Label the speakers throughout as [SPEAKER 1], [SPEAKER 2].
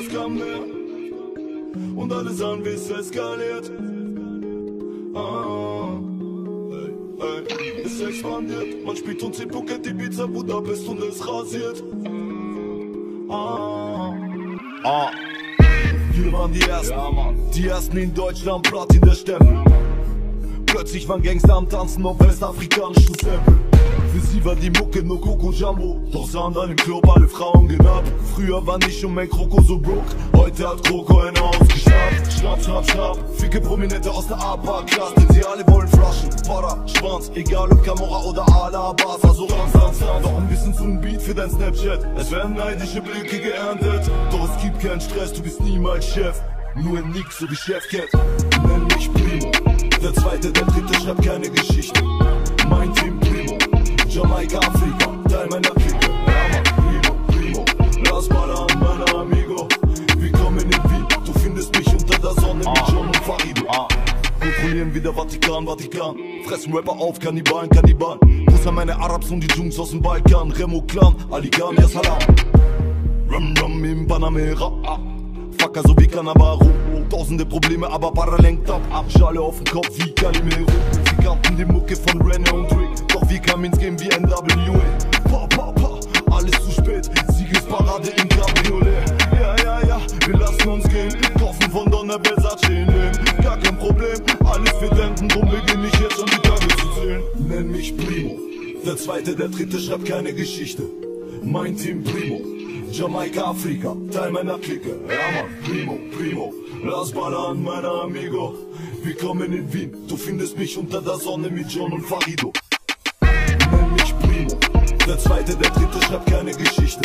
[SPEAKER 1] es kam mehr. Und alle sahen, wie es eskaliert. Ah, ey, ey, es expandiert. Man spielt uns in Phuket, Ibiza, Budapest und es rasiert. Ah, ah. Wir waren die Ersten, die Ersten in Deutschland, Platin der Stempel. Plötzlich waren Gangster am Tanzen auf westafrikanischen Sample. Für sie war die Mucke nur Coco Jumbo. Doch sahen dann im Club alle Frauen genappt. Früher war nicht schon mein Kroko so broke. Heute hat Kroko ein Haus geschnappt. Schnapp, schnapp, schnapp. Ficke Prominente aus der APA-Klasse. Denn sie alle wollen Flaschen. Para, Schwanz. Egal ob Camorra oder Alabas. Also ran, ran, ran. Doch ein bisschen zu ein Beat für dein Snapchat. Es werden neidische Blicke geerntet. Doch es gibt keinen Stress, du bist niemals Chef. Nur ein Nick, so wie Chefcat. Nenn mich Primo. Der zweite, der dritte schreibt keine Geschichte. Mein Team Primo. Jamaika, Afrika, Teil meiner Clique. Ja, Mann, Primo, Primo. Lass mal an, mein Amigo. Wir kommen in Wien. Du findest mich unter der Sonne mit John und Farido. Kontrollieren wie der Vatikan, Vatikan. Fressen Rapper auf, Kannibalen, Kannibalen. Grüß an meine Arabs und die Jungs aus dem Balkan. Remo Clan, Ali Khan, Salam. Rum Rum im Panamera. Fucker so wie Cannavaro. Tausende Probleme, aber Para lenkt ab. Schale auf dem Kopf wie Calimero. Sie kannten die Mucke von René und Rick. Doch wir kamen ins Game wie NWA. Pa, pa, pa, alles zu spät. Siegesparade im Cabriolet. Ja, ja, ja, wir lassen uns gehen. Kaufen von Donner Versace den. Gar kein Problem, alles für denken. Drum beginne ich jetzt schon die Tage zu zählen. Nenn mich Primo. Der zweite, der dritte schreibt keine Geschichte. Mein Team Primo. Jamaika, Afrika, Teil meiner Clique. Ja, Mann, Primo, Primo. Lass ballern, mein Amigo. Wir kommen in Wien. Du findest mich unter der Sonne mit John und Farido. Nenn mich Primo. Der zweite, der dritte schreibt keine Geschichte.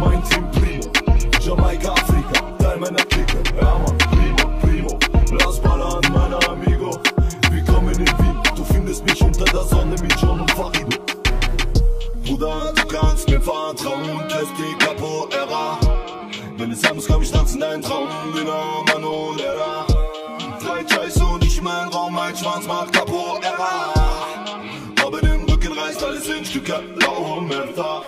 [SPEAKER 1] Mein Team Primo. Jamaika, Afrika, Teil meiner Clique. Ja, Mann, Primo, Primo. Lass ballern, mein Amigo. Wir kommen in Wien. Du findest mich unter der Sonne mit John und Farido. Bruder, kannst mir vertrauen, lässt die Capoeira. Wenn es muss, komm ich tanzen dein Traum, genau, Manolera. Drei Chais und ich in meinen Raum, mein Schwanz macht Capoeira. Aber den Rücken reißt alles in Stücke, Lauermesser.